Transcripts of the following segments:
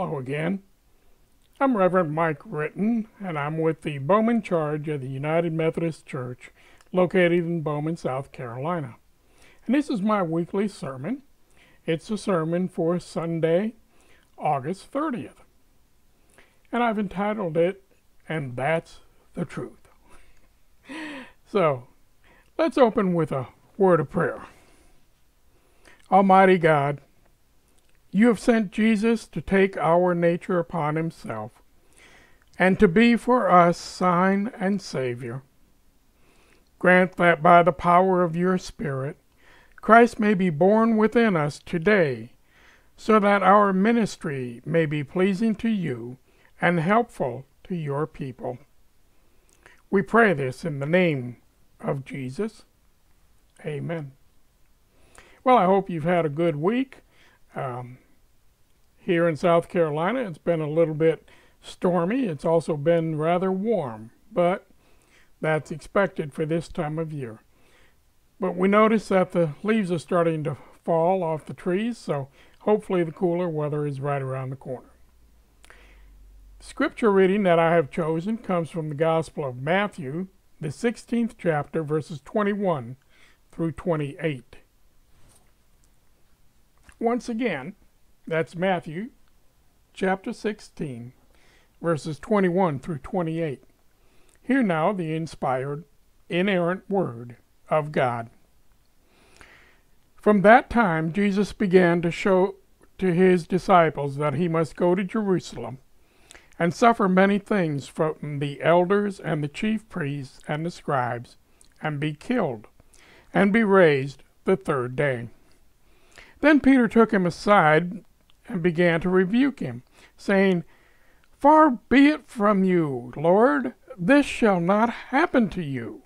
Hello again. I'm Reverend Mike Written, and I'm with the Bowman Charge of the United Methodist Church located in Bowman, South Carolina. And this is my weekly sermon. It's a sermon for Sunday, August 30th. And I've entitled it, And That's the Truth. so, let's open with a word of prayer. Almighty God, you have sent Jesus to take our nature upon himself and to be for us sign and Savior. Grant that by the power of your Spirit, Christ may be born within us today, so that our ministry may be pleasing to you and helpful to your people. We pray this in the name of Jesus. Amen. Well, I hope you've had a good week. Um, here in South Carolina, it's been a little bit stormy. It's also been rather warm, but that's expected for this time of year. But we notice that the leaves are starting to fall off the trees, so hopefully the cooler weather is right around the corner. Scripture reading that I have chosen comes from the Gospel of Matthew, the 16th chapter, verses 21 through 28. Once again, that's Matthew chapter 16, verses 21 through 28. Hear now the inspired, inerrant word of God. From that time, Jesus began to show to his disciples that he must go to Jerusalem and suffer many things from the elders and the chief priests and the scribes, and be killed, and be raised the third day. Then Peter took him aside and began to rebuke him, saying, Far be it from you, Lord, this shall not happen to you.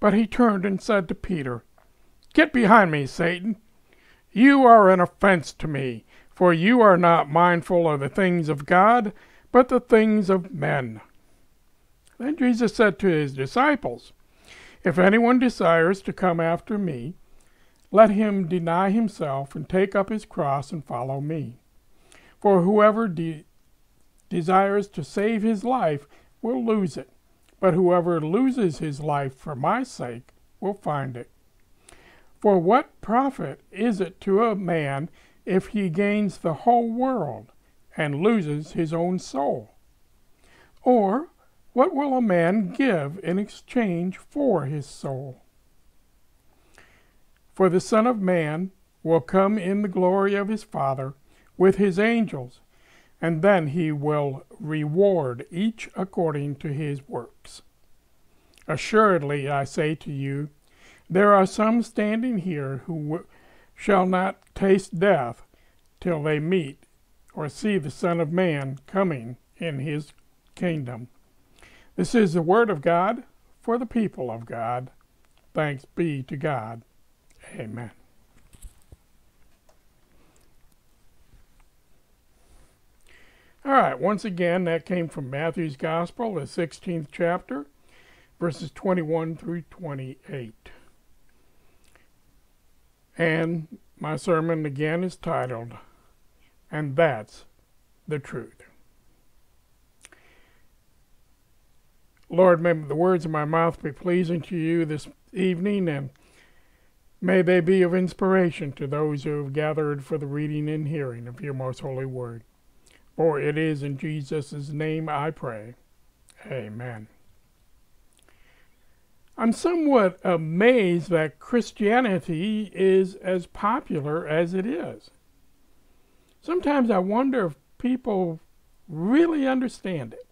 But he turned and said to Peter, Get behind me, Satan. You are an offense to me, for you are not mindful of the things of God, but the things of men. Then Jesus said to his disciples, If anyone desires to come after me, let him deny himself and take up his cross and follow me. For whoever de desires to save his life will lose it, but whoever loses his life for my sake will find it. For what profit is it to a man if he gains the whole world and loses his own soul? Or what will a man give in exchange for his soul? For the Son of Man will come in the glory of his Father with his angels, and then he will reward each according to his works. Assuredly, I say to you, there are some standing here who shall not taste death till they meet or see the Son of Man coming in his kingdom. This is the word of God for the people of God. Thanks be to God. Amen. All right, once again, that came from Matthew's Gospel, the 16th chapter, verses 21 through 28. And my sermon again is titled, And That's the Truth. Lord, may the words of my mouth be pleasing to you this evening, and May they be of inspiration to those who have gathered for the reading and hearing of your most holy word. For it is in Jesus' name I pray. Amen. I'm somewhat amazed that Christianity is as popular as it is. Sometimes I wonder if people really understand it.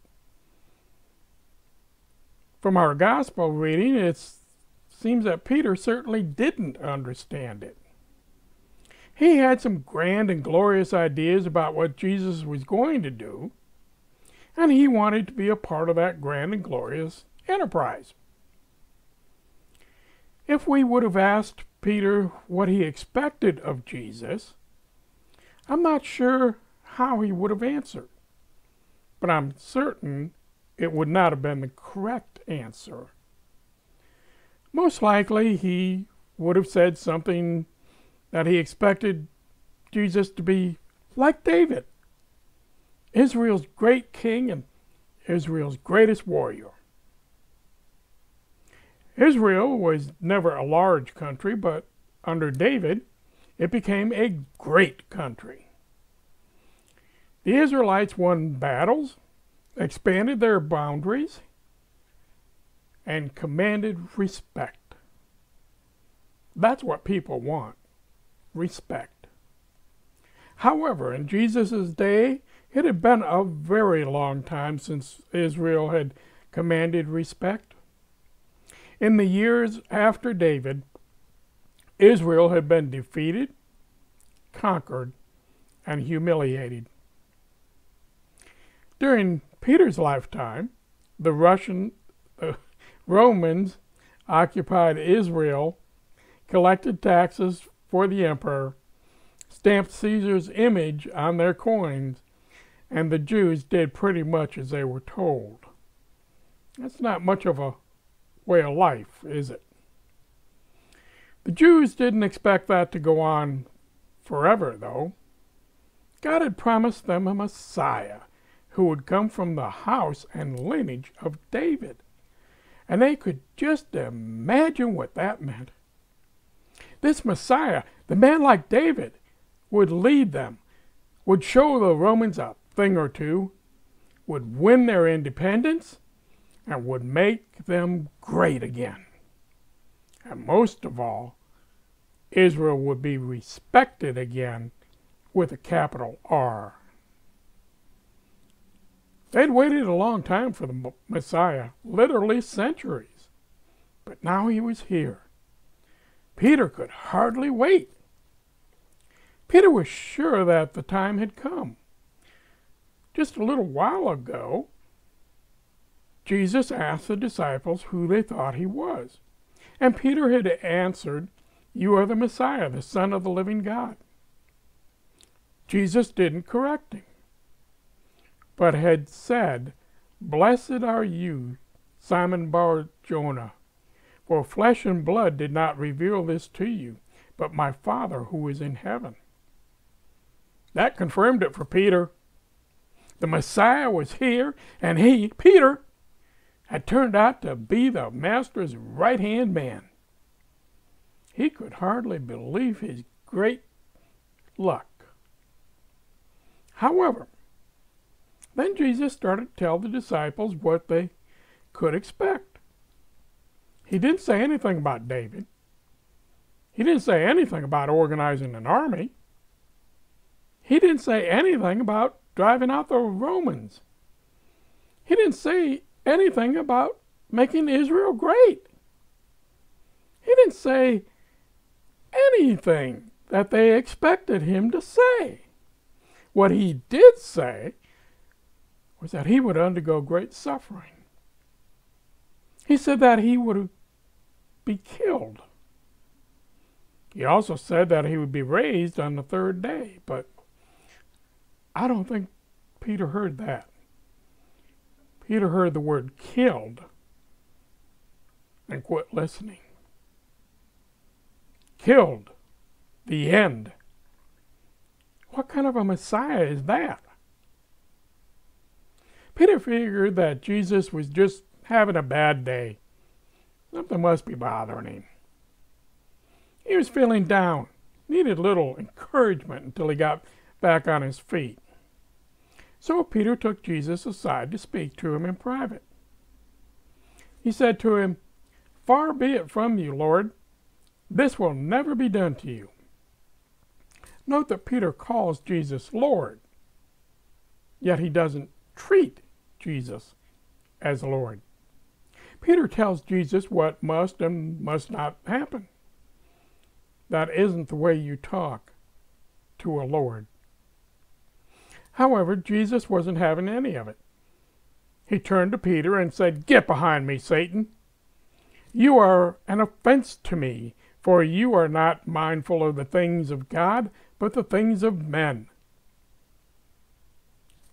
From our gospel reading, it's seems that Peter certainly didn't understand it. He had some grand and glorious ideas about what Jesus was going to do, and he wanted to be a part of that grand and glorious enterprise. If we would have asked Peter what he expected of Jesus, I'm not sure how he would have answered, but I'm certain it would not have been the correct answer most likely he would have said something that he expected Jesus to be like David, Israel's great king and Israel's greatest warrior. Israel was never a large country, but under David, it became a great country. The Israelites won battles, expanded their boundaries, and commanded respect. That's what people want respect. However, in Jesus' day, it had been a very long time since Israel had commanded respect. In the years after David, Israel had been defeated, conquered, and humiliated. During Peter's lifetime, the Russian Romans occupied Israel, collected taxes for the emperor, stamped Caesar's image on their coins, and the Jews did pretty much as they were told. That's not much of a way of life, is it? The Jews didn't expect that to go on forever, though. God had promised them a Messiah who would come from the house and lineage of David. And they could just imagine what that meant. This Messiah, the man like David, would lead them, would show the Romans a thing or two, would win their independence, and would make them great again. And most of all, Israel would be respected again with a capital R. They'd waited a long time for the Messiah, literally centuries. But now he was here. Peter could hardly wait. Peter was sure that the time had come. Just a little while ago, Jesus asked the disciples who they thought he was. And Peter had answered, You are the Messiah, the Son of the living God. Jesus didn't correct him, but had said, Blessed are you, Simon Bar Jonah, for flesh and blood did not reveal this to you, but my Father who is in heaven. That confirmed it for Peter. The Messiah was here, and he, Peter, had turned out to be the Master's right hand man. He could hardly believe his great luck. However, then Jesus started to tell the disciples what they could expect. He didn't say anything about David. He didn't say anything about organizing an army. He didn't say anything about driving out the Romans. He didn't say anything about making Israel great. He didn't say anything that they expected him to say. What he did say was that he would undergo great suffering. He said that he would be killed. He also said that he would be raised on the third day, but I don't think Peter heard that. Peter heard the word killed and quit listening. Killed. The end. What kind of a Messiah is that? Peter figured that Jesus was just having a bad day. Something must be bothering him. He was feeling down, needed little encouragement until he got back on his feet. So Peter took Jesus aside to speak to him in private. He said to him, Far be it from you, Lord. This will never be done to you. Note that Peter calls Jesus Lord, yet he doesn't treat Jesus as Lord. Peter tells Jesus what must and must not happen. That isn't the way you talk to a Lord. However, Jesus wasn't having any of it. He turned to Peter and said, Get behind me, Satan. You are an offense to me, for you are not mindful of the things of God, but the things of men.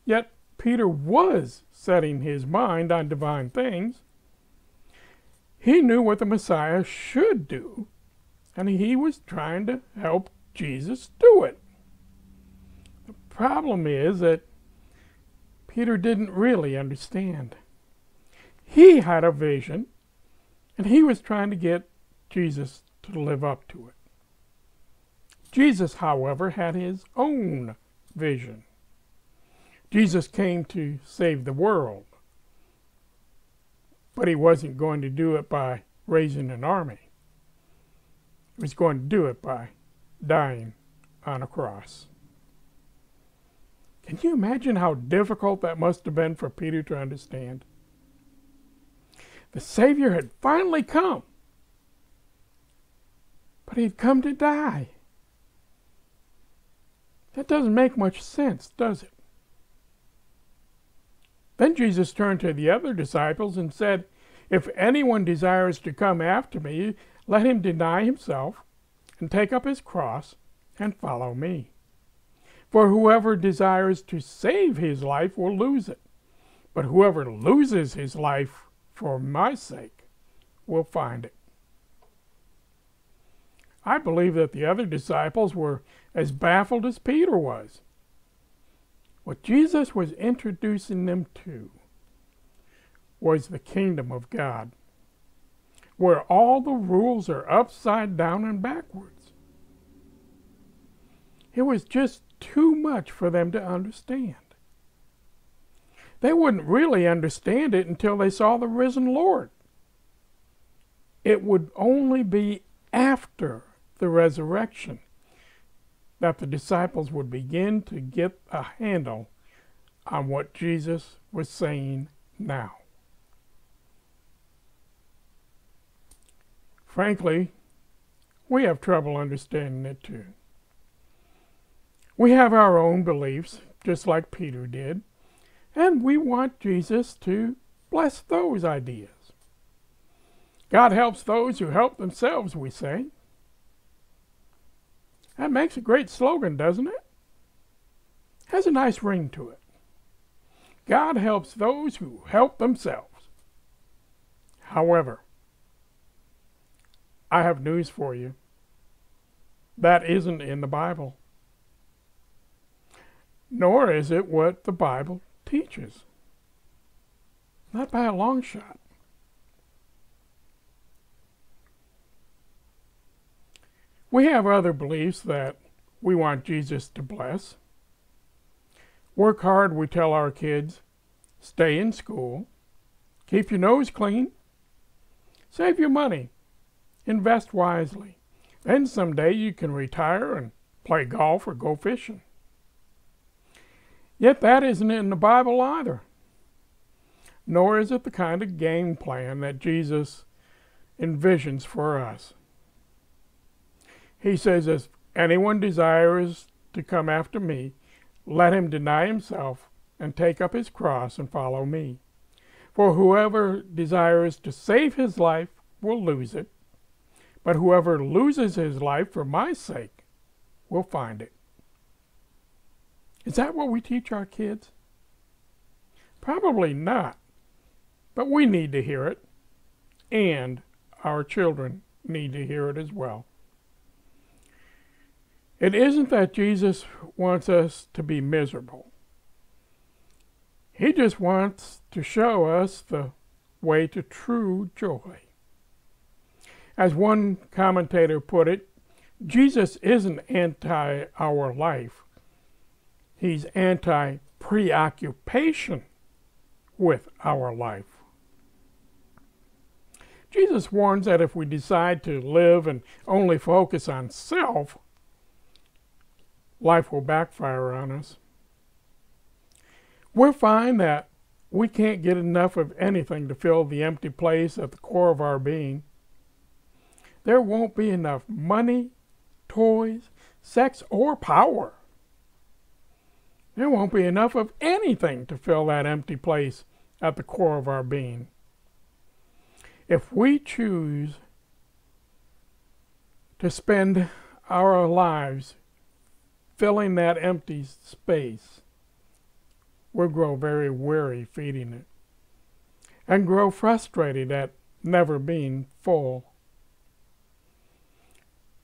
Yet Peter was setting his mind on divine things. He knew what the Messiah should do, and he was trying to help Jesus do it. The problem is that Peter didn't really understand. He had a vision, and he was trying to get Jesus to live up to it. Jesus, however, had his own vision. Jesus came to save the world, but he wasn't going to do it by raising an army. He was going to do it by dying on a cross. Can you imagine how difficult that must have been for Peter to understand? The Savior had finally come, but he'd come to die. That doesn't make much sense, does it? Then Jesus turned to the other disciples and said, If anyone desires to come after me, let him deny himself and take up his cross and follow me. For whoever desires to save his life will lose it, but whoever loses his life for my sake will find it. I believe that the other disciples were as baffled as Peter was. What Jesus was introducing them to was the kingdom of God, where all the rules are upside down and backwards. It was just too much for them to understand. They wouldn't really understand it until they saw the risen Lord. It would only be after the resurrection that the disciples would begin to get a handle on what Jesus was saying now. Frankly, we have trouble understanding it too. We have our own beliefs, just like Peter did, and we want Jesus to bless those ideas. God helps those who help themselves, we say. That makes a great slogan, doesn't it? Has a nice ring to it. God helps those who help themselves. However, I have news for you. That isn't in the Bible nor is it what the Bible teaches. Not by a long shot. We have other beliefs that we want Jesus to bless. Work hard, we tell our kids. Stay in school. Keep your nose clean. Save your money. Invest wisely. Then someday you can retire and play golf or go fishing. Yet that isn't in the Bible either. Nor is it the kind of game plan that Jesus envisions for us. He says, If anyone desires to come after me, let him deny himself and take up his cross and follow me. For whoever desires to save his life will lose it, but whoever loses his life for my sake will find it. Is that what we teach our kids? Probably not. But we need to hear it, and our children need to hear it as well. It isn't that Jesus wants us to be miserable. He just wants to show us the way to true joy. As one commentator put it, Jesus isn't anti our life, He's anti preoccupation with our life. Jesus warns that if we decide to live and only focus on self, life will backfire on us. We'll find that we can't get enough of anything to fill the empty place at the core of our being. There won't be enough money, toys, sex, or power there won't be enough of anything to fill that empty place at the core of our being. If we choose to spend our lives filling that empty space, we'll grow very weary feeding it and grow frustrated at never being full.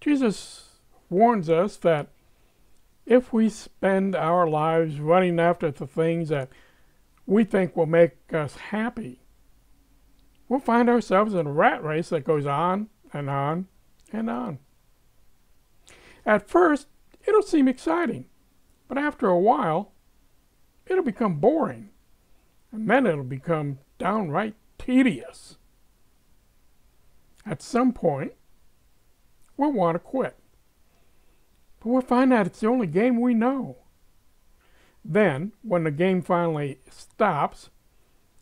Jesus warns us that if we spend our lives running after the things that we think will make us happy, we'll find ourselves in a rat race that goes on and on and on. At first, it'll seem exciting, but after a while, it'll become boring, and then it'll become downright tedious. At some point, we'll want to quit. But we'll find out it's the only game we know. Then, when the game finally stops,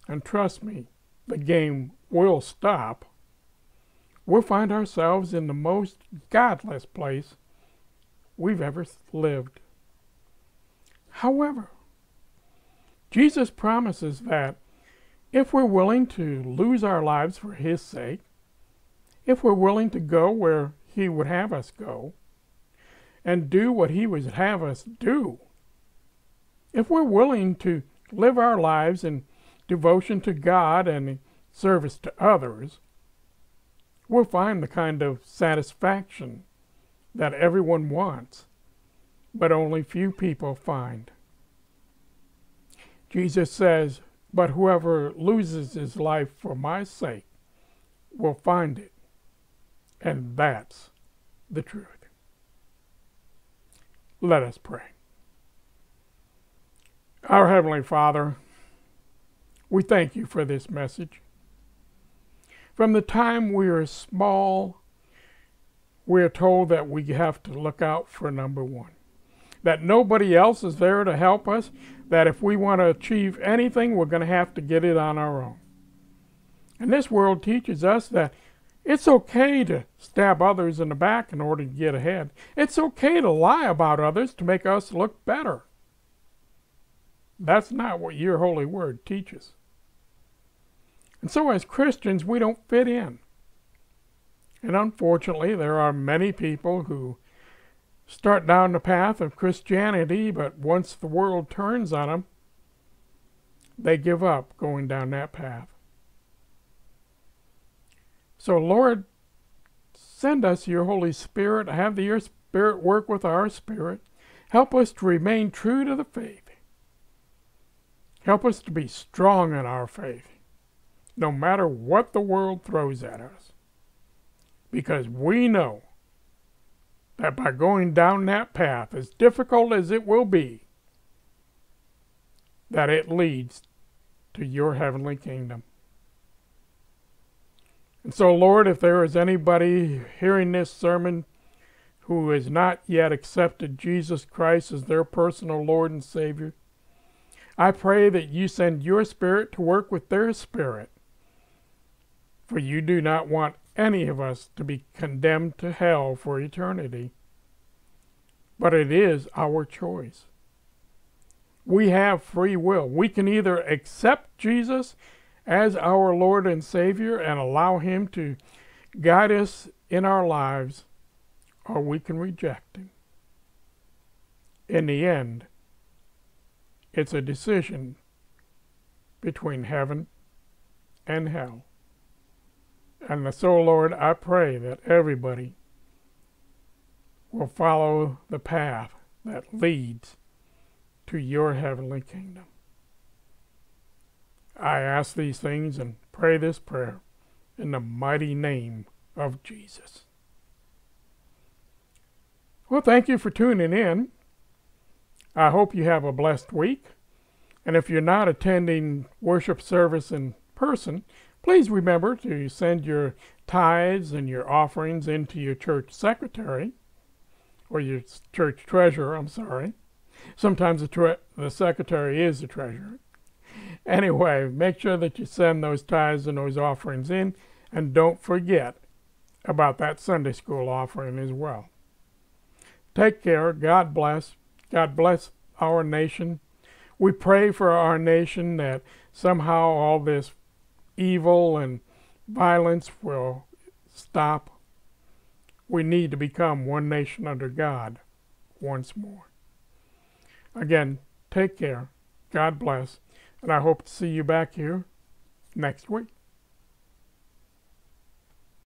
and trust me, the game will stop, we'll find ourselves in the most godless place we've ever lived. However, Jesus promises that if we're willing to lose our lives for His sake, if we're willing to go where He would have us go, and do what He would have us do, if we're willing to live our lives in devotion to God and service to others, we'll find the kind of satisfaction that everyone wants, but only few people find. Jesus says, But whoever loses his life for my sake will find it. And that's the truth. Let us pray. Our Heavenly Father, we thank you for this message. From the time we are small, we are told that we have to look out for number one. That nobody else is there to help us, that if we want to achieve anything, we're going to have to get it on our own. And this world teaches us that it's okay to stab others in the back in order to get ahead. It's okay to lie about others to make us look better. That's not what your holy word teaches. And so, as Christians, we don't fit in. And unfortunately, there are many people who start down the path of Christianity, but once the world turns on them, they give up going down that path. So, Lord, send us your Holy Spirit. Have the your Spirit work with our spirit. Help us to remain true to the faith. Help us to be strong in our faith, no matter what the world throws at us. Because we know that by going down that path, as difficult as it will be, that it leads to your heavenly kingdom. And so, Lord, if there is anybody hearing this sermon who has not yet accepted Jesus Christ as their personal Lord and Savior, I pray that you send your Spirit to work with their spirit. For you do not want any of us to be condemned to hell for eternity. But it is our choice. We have free will. We can either accept Jesus as our Lord and Savior and allow Him to guide us in our lives, or we can reject Him. In the end, it's a decision between heaven and hell. And so, Lord, I pray that everybody will follow the path that leads to your heavenly kingdom. I ask these things and pray this prayer in the mighty name of Jesus. Well, thank you for tuning in. I hope you have a blessed week. And if you're not attending worship service in person, Please remember to send your tithes and your offerings into your church secretary, or your church treasurer, I'm sorry. Sometimes the, the secretary is the treasurer. Anyway, make sure that you send those tithes and those offerings in, and don't forget about that Sunday school offering as well. Take care. God bless. God bless our nation. We pray for our nation that somehow all this evil and violence will stop. We need to become one nation under God once more. Again, take care. God bless. And I hope to see you back here next week.